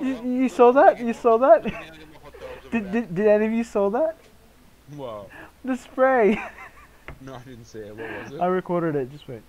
You, you saw that? You saw that? Did, did, did any of you saw that? Wow. The spray. No, I didn't see it. What was it? I recorded it. Just wait.